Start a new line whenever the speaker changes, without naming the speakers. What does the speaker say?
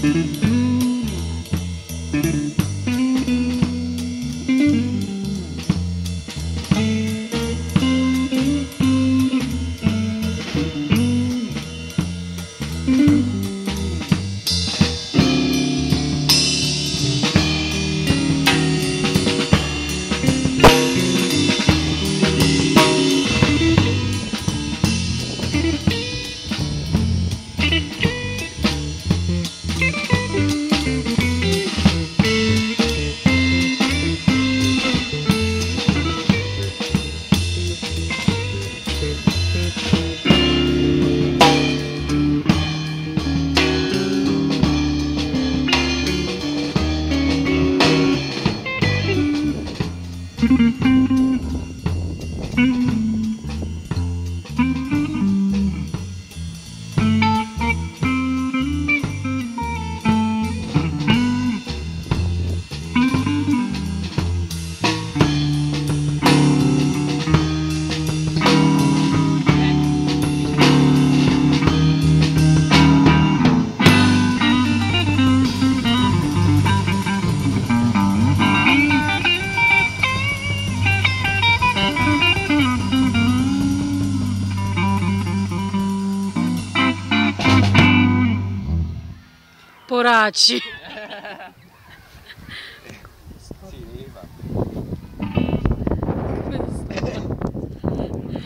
Thank mm. you. Mm-hmm.
Poracci.
sì, va.